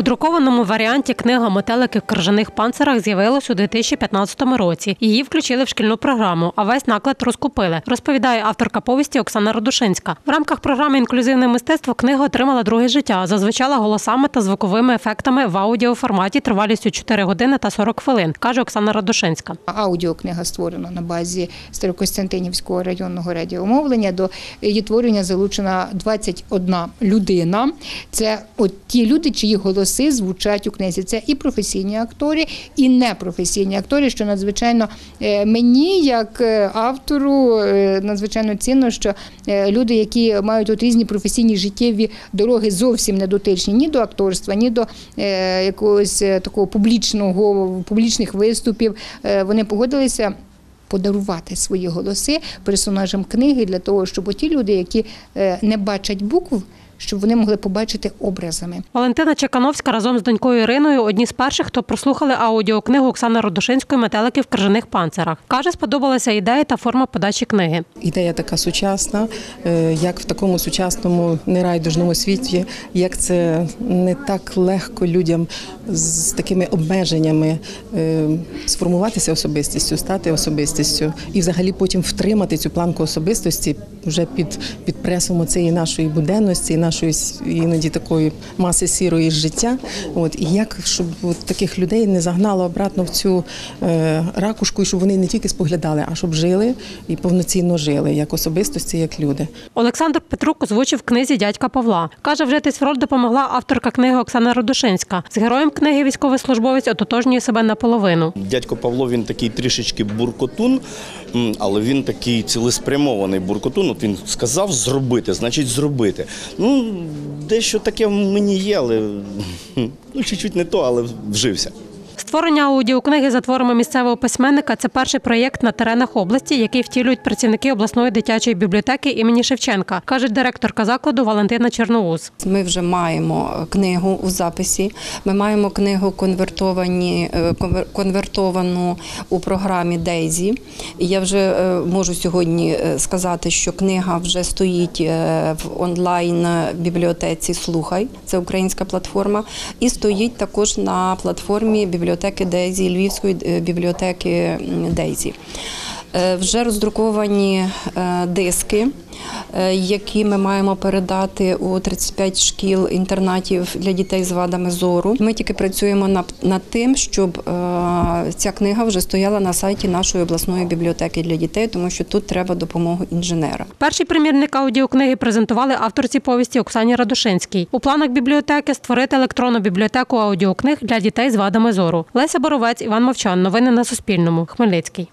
У друкованому варіанті книга Метелики в крижаних панцирах з'явилась у 2015 році. Її включили в шкільну програму, а весь наклад розкупили, розповідає авторка повісті Оксана Радушинська. В рамках програми Інклюзивне мистецтво книга отримала друге життя, зазвучала голосами та звуковими ефектами в аудіоформаті тривалістю 4 години та 40 хвилин, каже Оксана Радушинська. Аудіокнига створена на базі Старокостянтинівського районного радіомовлення. До її творення залучена 21 людина. Це от ті люди, чиї голоси звучать у книзі. Це і професійні актори, і непрофесійні актори, що надзвичайно е, мені, як е, автору, е, надзвичайно цінно, що люди, які мають от різні професійні життєві дороги, зовсім не дотичні ні до акторства, ні до якогось такого публічного публічних виступів, вони погодилися. Подарувати свої голоси персонажам книги для того, щоб оті люди, які не бачать букв, щоб вони могли побачити образами. Валентина Чекановська разом з донькою Іриною одні з перших, хто прослухали аудіокнигу Оксани Родушинської Метелики в крижаних панцирах. Каже, сподобалася ідея та форма подачі книги. Ідея така сучасна, е, як в такому сучасному нерайдужному світі, як це не так легко людям з такими обмеженнями е, сформуватися особистістю, стати особистістю і взагалі потім втримати цю планку особистості вже під, під пресом цієї нашої буденності, нашої іноді такої маси сірої життя. От і як щоб от таких людей не загнало обратно в цю е, ракушку, і щоб вони не тільки споглядали, а щоб жили і повноцінно жили як особистості, як люди. Олександр Петрук озвучив в книзі дядька Павла. Каже, вжитись в роль допомогла авторка книги Оксана Родушинська. З героєм книги військовослужбовець ототожнює себе наполовину. Дядько Павло він такий трішечки буркотун, але він такий цілеспрямований буркотун. От він сказав зробити, значить зробити. Ну, дещо таке мені є, але ну, чуть-чуть не то, але вжився. Створення аудіокниги за творами місцевого письменника це перший проєкт на теренах області, який втілюють працівники обласної дитячої бібліотеки імені Шевченка, каже директорка закладу Валентина Черноус. Ми вже маємо книгу у записі. Ми маємо книгу конвертовані, е, конвертовану у програмі Дейзі. Я вже е, можу сьогодні е, сказати, що книга вже стоїть в онлайн бібліотеці Слухай, це українська платформа, і стоїть також на платформі бібліотеки Дейзі, Львівської е, бібліотеки Дейзі. Е, Вже роздруковані е, диски, які ми маємо передати у 35 шкіл інтернатів для дітей з вадами зору. Ми тільки працюємо над, тим, щоб ця книга вже стояла на сайті нашої обласної бібліотеки для дітей, тому що тут треба допомогу інженера. Перший примірник аудіокниги презентували авторці повісті Оксані Радушинській. У планах бібліотеки створити електронну бібліотеку аудіокниг для дітей з вадами зору. Леся Боровець, Іван Мовчан. Новини на Суспільному. Хмельницький.